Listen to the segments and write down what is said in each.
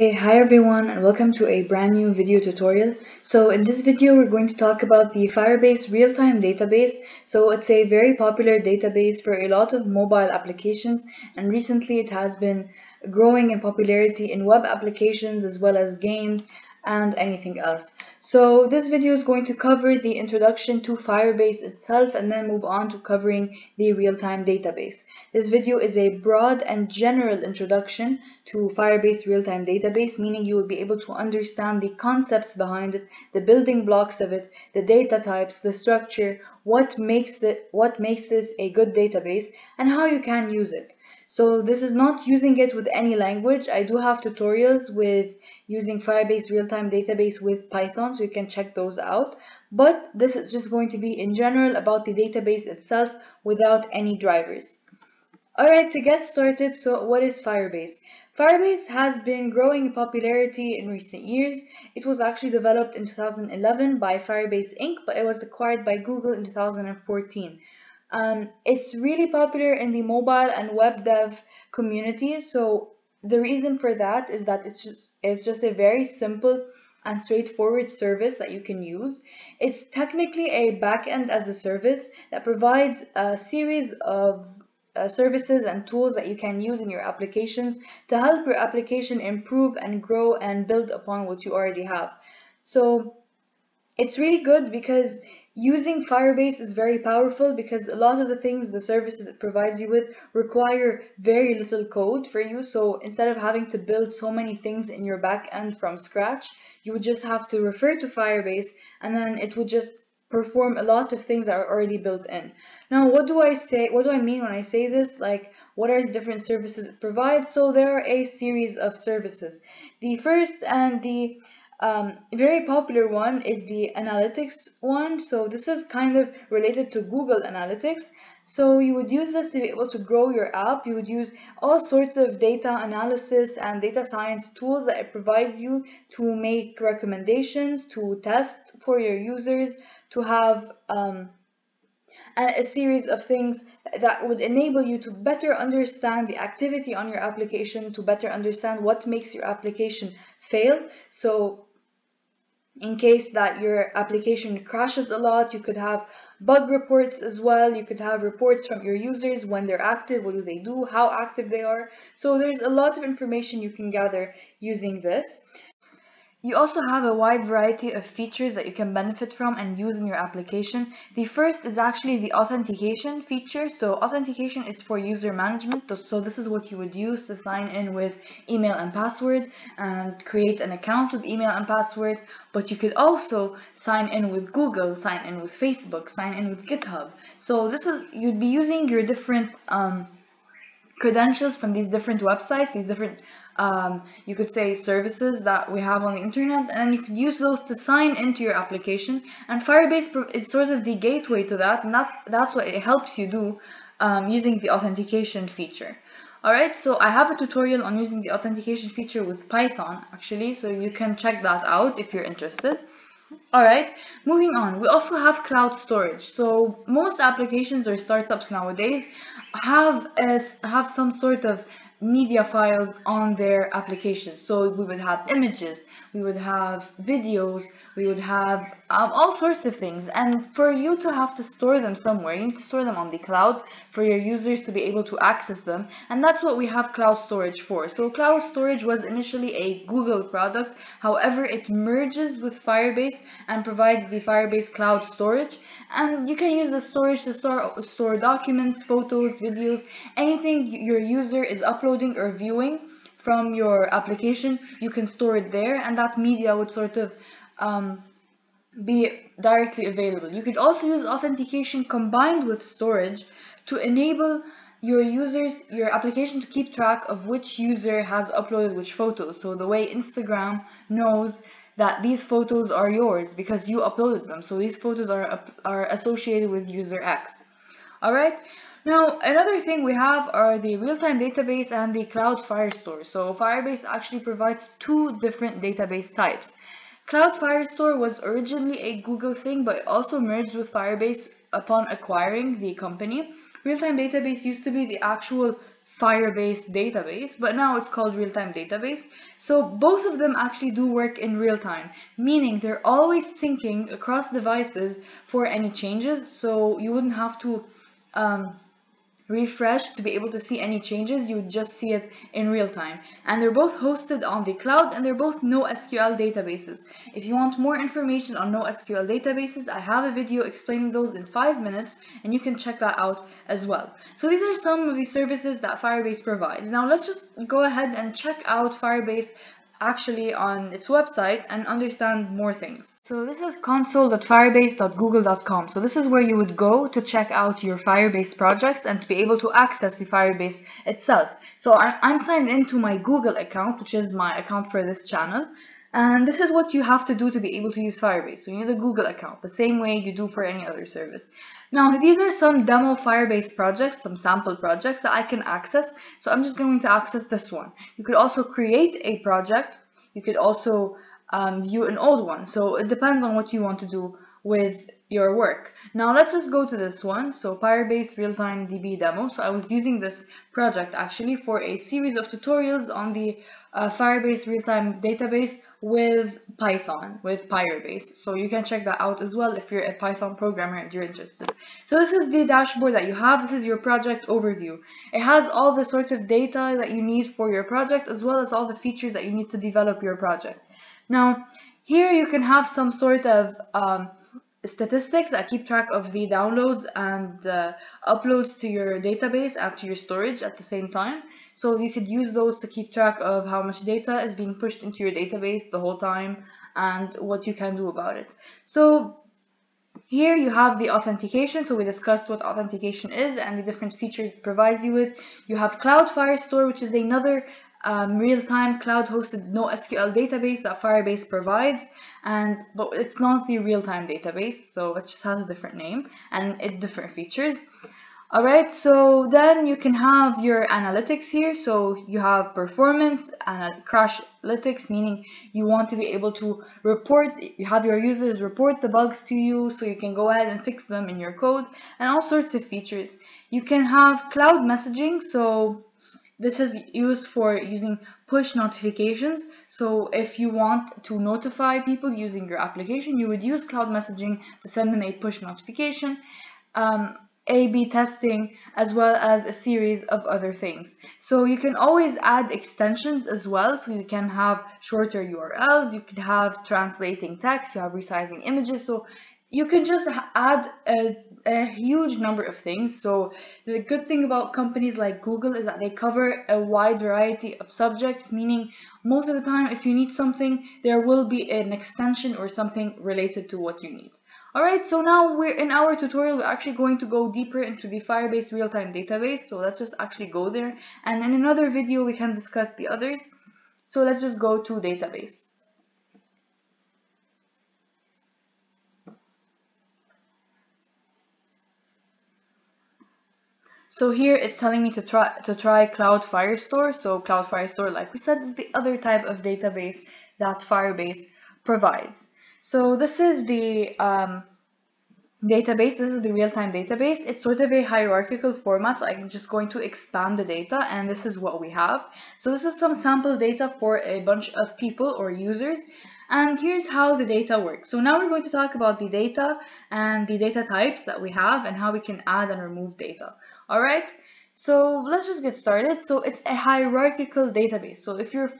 Hey, hi everyone and welcome to a brand new video tutorial. So in this video we're going to talk about the Firebase real-time database. So it's a very popular database for a lot of mobile applications and recently it has been growing in popularity in web applications as well as games and anything else. So this video is going to cover the introduction to Firebase itself and then move on to covering the real-time database. This video is a broad and general introduction to Firebase real-time database, meaning you will be able to understand the concepts behind it, the building blocks of it, the data types, the structure, what makes, the, what makes this a good database, and how you can use it. So this is not using it with any language. I do have tutorials with using Firebase real-time database with Python, so you can check those out. But this is just going to be in general about the database itself without any drivers. Alright, to get started, so what is Firebase? Firebase has been growing in popularity in recent years. It was actually developed in 2011 by Firebase Inc., but it was acquired by Google in 2014. Um, it's really popular in the mobile and web dev community. So the reason for that is that it's just it's just a very simple and straightforward service that you can use. It's technically a backend as a service that provides a series of uh, services and tools that you can use in your applications to help your application improve and grow and build upon what you already have. So it's really good because Using Firebase is very powerful because a lot of the things, the services it provides you with require very little code for you. So instead of having to build so many things in your backend from scratch, you would just have to refer to Firebase and then it would just perform a lot of things that are already built in. Now, what do I say? What do I mean when I say this? Like, what are the different services it provides? So there are a series of services. The first and the um, very popular one is the analytics one. So this is kind of related to Google Analytics. So you would use this to be able to grow your app. You would use all sorts of data analysis and data science tools that it provides you to make recommendations, to test for your users, to have um, a series of things that would enable you to better understand the activity on your application, to better understand what makes your application fail. So in case that your application crashes a lot. You could have bug reports as well. You could have reports from your users when they're active, what do they do, how active they are. So there's a lot of information you can gather using this. You also have a wide variety of features that you can benefit from and use in your application. The first is actually the authentication feature. So authentication is for user management. So this is what you would use to sign in with email and password and create an account with email and password. But you could also sign in with Google, sign in with Facebook, sign in with GitHub. So this is, you'd be using your different um, credentials from these different websites, these different um, you could say services that we have on the internet and you could use those to sign into your application and Firebase is sort of the gateway to that and that's that's what it helps you do um, using the authentication feature alright so I have a tutorial on using the authentication feature with Python actually so you can check that out if you're interested Alright, moving on. We also have cloud storage. So most applications or startups nowadays have as have some sort of media files on their applications. So we would have images, we would have videos, we would have um, all sorts of things. And for you to have to store them somewhere, you need to store them on the cloud for your users to be able to access them. And that's what we have cloud storage for. So cloud storage was initially a Google product. However, it merges with Firebase and provides the Firebase cloud storage. And you can use the storage to store, store documents, photos, videos, anything your user is uploading or viewing from your application, you can store it there and that media would sort of um, be directly available. You could also use authentication combined with storage to enable your users, your application to keep track of which user has uploaded which photos. So the way Instagram knows that these photos are yours because you uploaded them. So these photos are, are associated with user X. Alright, now another thing we have are the real-time database and the cloud Firestore. So Firebase actually provides two different database types. Cloud Firestore was originally a Google thing, but also merged with Firebase upon acquiring the company. Real-time database used to be the actual Firebase database, but now it's called real-time database. So both of them actually do work in real time, meaning they're always syncing across devices for any changes, so you wouldn't have to um, refresh to be able to see any changes, you would just see it in real time. And they're both hosted on the cloud and they're both NoSQL databases. If you want more information on NoSQL databases, I have a video explaining those in five minutes and you can check that out as well. So these are some of the services that Firebase provides. Now let's just go ahead and check out Firebase actually on its website and understand more things. So this is console.firebase.google.com. So this is where you would go to check out your Firebase projects and to be able to access the Firebase itself. So I'm signed into my Google account, which is my account for this channel. And this is what you have to do to be able to use Firebase. So you need a Google account, the same way you do for any other service. Now, these are some demo Firebase projects, some sample projects that I can access. So I'm just going to access this one. You could also create a project. You could also um, view an old one. So it depends on what you want to do with your work. Now let's just go to this one. So Firebase Real-Time DB demo. So I was using this project actually for a series of tutorials on the Firebase real-time database with Python, with Pyrebase. So you can check that out as well if you're a Python programmer and you're interested. So this is the dashboard that you have. This is your project overview. It has all the sort of data that you need for your project as well as all the features that you need to develop your project. Now, here you can have some sort of um, statistics that keep track of the downloads and uh, uploads to your database and to your storage at the same time. So you could use those to keep track of how much data is being pushed into your database the whole time and what you can do about it. So here you have the authentication. So we discussed what authentication is and the different features it provides you with. You have Cloud Firestore, which is another um, real-time cloud-hosted NoSQL database that Firebase provides, and but it's not the real-time database, so it just has a different name and it different features. Alright, so then you can have your analytics here. So you have performance and crash analytics, meaning you want to be able to report, you have your users report the bugs to you so you can go ahead and fix them in your code and all sorts of features. You can have cloud messaging, so this is used for using push notifications. So if you want to notify people using your application, you would use cloud messaging to send them a push notification. Um, a-B testing, as well as a series of other things. So you can always add extensions as well. So you can have shorter URLs, you can have translating text, you have resizing images. So you can just add a, a huge number of things. So the good thing about companies like Google is that they cover a wide variety of subjects, meaning most of the time if you need something, there will be an extension or something related to what you need. Alright, so now we're in our tutorial, we're actually going to go deeper into the Firebase real-time database. So let's just actually go there. And in another video, we can discuss the others. So let's just go to database. So here it's telling me to try to try Cloud Firestore. So Cloud Firestore, like we said, is the other type of database that Firebase provides. So this is the um, database. This is the real-time database. It's sort of a hierarchical format, so I'm just going to expand the data, and this is what we have. So this is some sample data for a bunch of people or users, and here's how the data works. So now we're going to talk about the data and the data types that we have and how we can add and remove data. All right. So let's just get started. So it's a hierarchical database. So if you're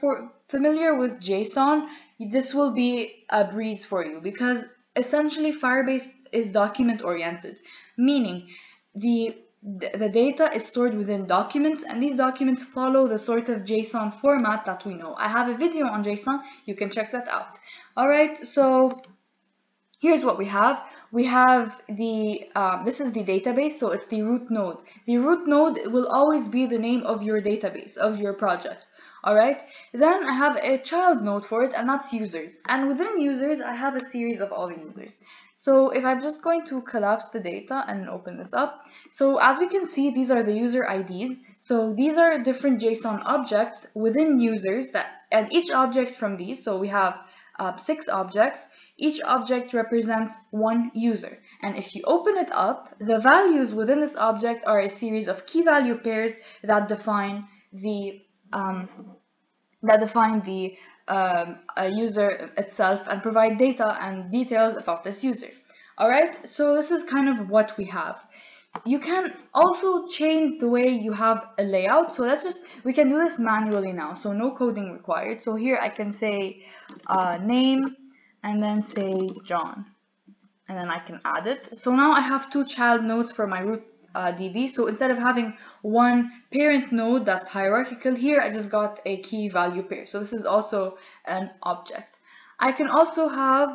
familiar with JSON, this will be a breeze for you because essentially Firebase is document oriented, meaning the the data is stored within documents and these documents follow the sort of JSON format that we know. I have a video on JSON, you can check that out. Alright, so here's what we have. We have the, uh, this is the database, so it's the root node. The root node will always be the name of your database, of your project. Alright, then I have a child node for it and that's users. And within users, I have a series of all the users. So if I'm just going to collapse the data and open this up, so as we can see, these are the user IDs. So these are different JSON objects within users that, and each object from these, so we have uh, six objects, each object represents one user. And if you open it up, the values within this object are a series of key value pairs that define the um, that define the um, user itself and provide data and details about this user. Alright, so this is kind of what we have. You can also change the way you have a layout. So let's just, we can do this manually now. So no coding required. So here I can say uh, name and then say John. And then I can add it. So now I have two child nodes for my root uh, DB. So instead of having one parent node that's hierarchical here, I just got a key value pair. So this is also an object. I can also have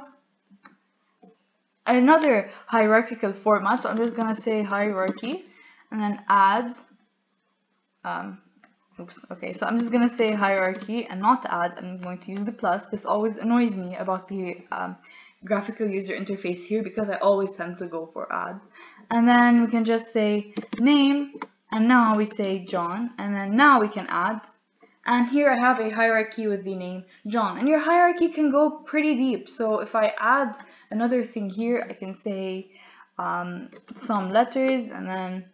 another hierarchical format. So I'm just going to say hierarchy and then add, um, oops, okay, so I'm just going to say hierarchy and not add. I'm going to use the plus. This always annoys me about the um, graphical user interface here because I always tend to go for add. And then we can just say name and now we say John and then now we can add and here I have a hierarchy with the name John. And your hierarchy can go pretty deep so if I add another thing here I can say um, some letters and then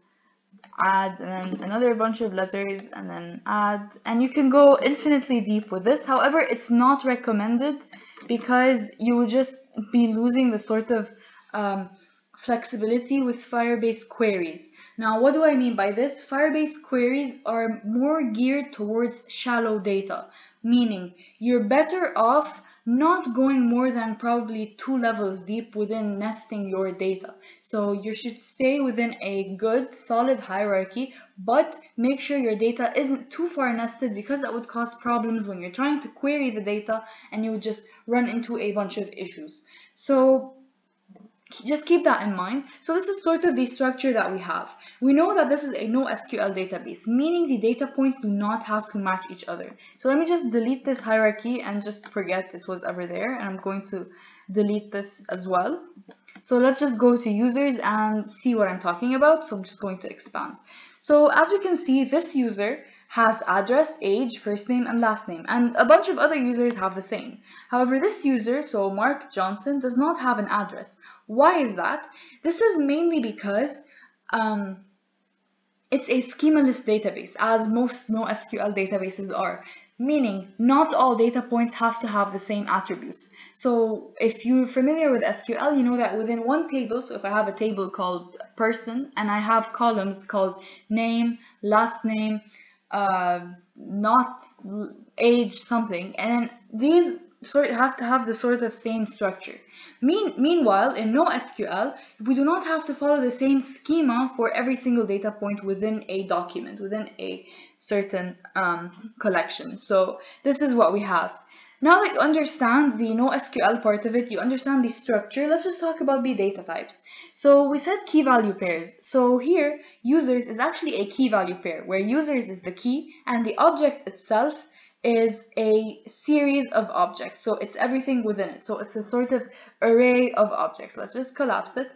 add and then another bunch of letters and then add. And you can go infinitely deep with this. However it's not recommended because you will just be losing the sort of um, flexibility with Firebase queries. Now, what do I mean by this? Firebase queries are more geared towards shallow data, meaning you're better off not going more than probably two levels deep within nesting your data. So you should stay within a good solid hierarchy, but make sure your data isn't too far nested because that would cause problems when you're trying to query the data and you would just run into a bunch of issues. So just keep that in mind. So this is sort of the structure that we have. We know that this is a NoSQL database, meaning the data points do not have to match each other. So let me just delete this hierarchy and just forget it was ever there. And I'm going to delete this as well. So let's just go to users and see what I'm talking about. So I'm just going to expand. So as we can see, this user has address, age, first name, and last name, and a bunch of other users have the same. However, this user, so Mark Johnson, does not have an address. Why is that? This is mainly because um, it's a schemaless database, as most NoSQL databases are meaning not all data points have to have the same attributes. So if you're familiar with SQL, you know that within one table, so if I have a table called person and I have columns called name, last name, uh, not age something and these sort have to have the sort of same structure mean, meanwhile in NoSQL we do not have to follow the same schema for every single data point within a document within a certain um, collection so this is what we have now that you understand the NoSQL part of it, you understand the structure, let's just talk about the data types. So we said key value pairs. So here, users is actually a key value pair, where users is the key and the object itself is a series of objects. So it's everything within it. So it's a sort of array of objects. Let's just collapse it.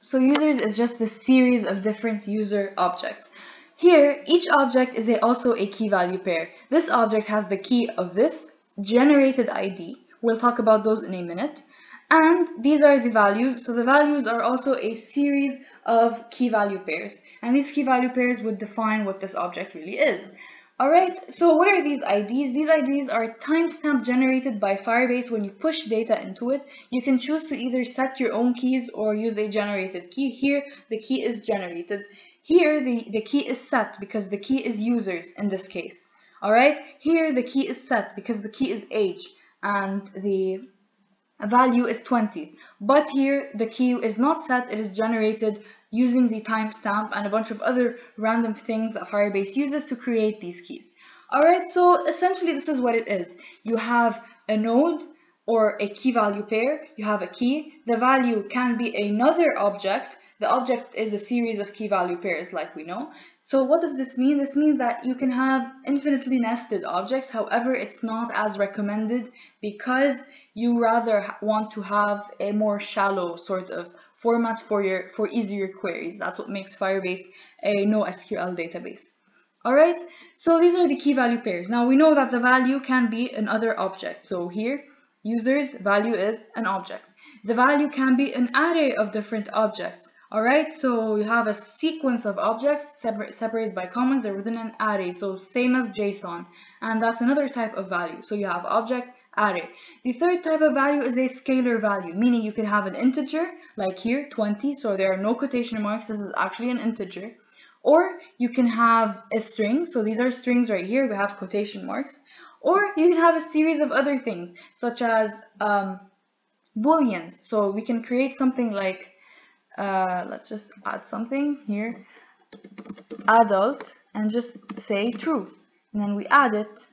So users is just the series of different user objects. Here, each object is a, also a key value pair. This object has the key of this generated ID. We'll talk about those in a minute. And these are the values. So the values are also a series of key value pairs. And these key value pairs would define what this object really is. Alright, so what are these IDs? These IDs are timestamp generated by Firebase when you push data into it. You can choose to either set your own keys or use a generated key. Here, the key is generated. Here, the, the key is set because the key is users in this case. Alright, here the key is set because the key is age and the value is 20. But here the key is not set, it is generated using the timestamp and a bunch of other random things that Firebase uses to create these keys. Alright, so essentially this is what it is. You have a node or a key value pair, you have a key, the value can be another object the object is a series of key value pairs like we know. So what does this mean? This means that you can have infinitely nested objects. However, it's not as recommended because you rather want to have a more shallow sort of format for your for easier queries. That's what makes Firebase a NoSQL database. Alright, so these are the key value pairs. Now we know that the value can be another object. So here, users value is an object. The value can be an array of different objects. Alright, so you have a sequence of objects separated by commas, they're within an array, so same as JSON. And that's another type of value. So you have object, array. The third type of value is a scalar value, meaning you can have an integer, like here, 20, so there are no quotation marks, this is actually an integer. Or you can have a string, so these are strings right here, we have quotation marks. Or you can have a series of other things, such as um, booleans. So we can create something like uh, let's just add something here adult and just say true and then we add it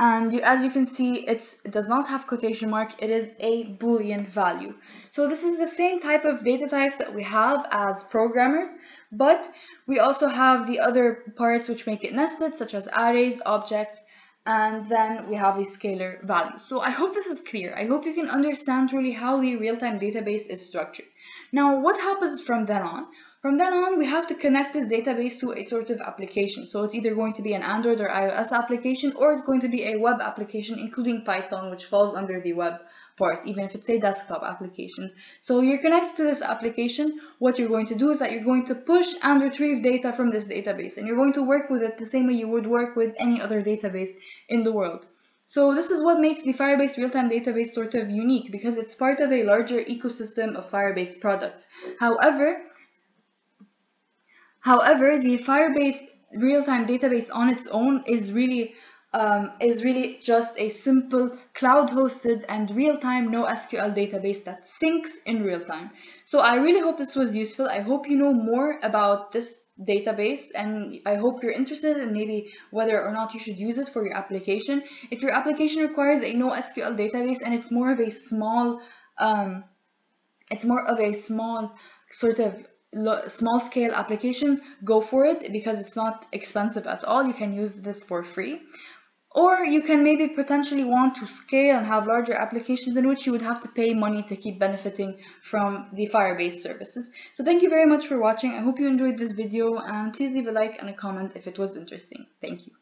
and you, as you can see it does not have quotation mark it is a boolean value so this is the same type of data types that we have as programmers but we also have the other parts which make it nested such as arrays objects and then we have the scalar values. So I hope this is clear. I hope you can understand really how the real-time database is structured. Now, what happens from then on? From then on, we have to connect this database to a sort of application. So it's either going to be an Android or iOS application, or it's going to be a web application, including Python, which falls under the web part, even if it's a desktop application. So you're connected to this application. What you're going to do is that you're going to push and retrieve data from this database, and you're going to work with it the same way you would work with any other database in the world. So this is what makes the Firebase real-time database sort of unique because it's part of a larger ecosystem of Firebase products. However, however, the Firebase real-time database on its own is really um, is really just a simple cloud-hosted and real-time NoSQL database that syncs in real time. So I really hope this was useful. I hope you know more about this database and I hope you're interested in maybe whether or not you should use it for your application. If your application requires a NoSQL database and it's more of a small, um, it's more of a small sort of small scale application, go for it because it's not expensive at all. You can use this for free. Or you can maybe potentially want to scale and have larger applications in which you would have to pay money to keep benefiting from the Firebase services. So thank you very much for watching. I hope you enjoyed this video and please leave a like and a comment if it was interesting. Thank you.